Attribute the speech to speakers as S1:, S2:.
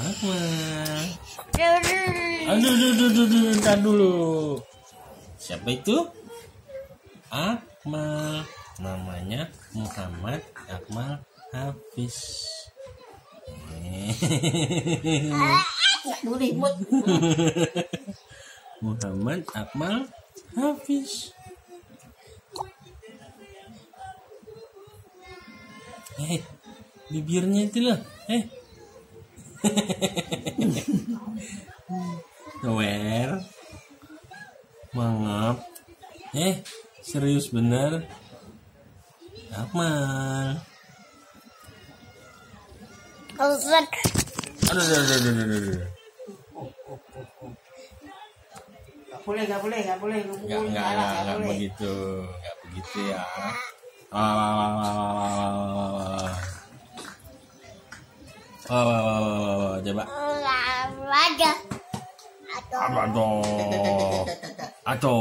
S1: Akmal. Aduh, aduh, aduh, aduh, aduh, ntar dulu. Siapa itu? Akmal. Namanya Muhammad Akmal Hafiz.
S2: Buat.
S1: Muhammad Akmal Hafiz. Eh, bibirnya itu loh. Eh. Nowhere Mangap. Eh serius bener? Akmal
S2: Ustaz.
S1: Aduh aduh aduh aduh aduh, aduh.
S2: Gak boleh, gak boleh, gak boleh, gak,
S1: gak,
S2: gak,
S1: gak,
S2: gak
S1: begitu, gak begitu ya. Ah, ah, ah, ah, ah, ah. Oh, oh, oh, oh, coba.
S2: Atau.
S1: Apa tuh? Atau.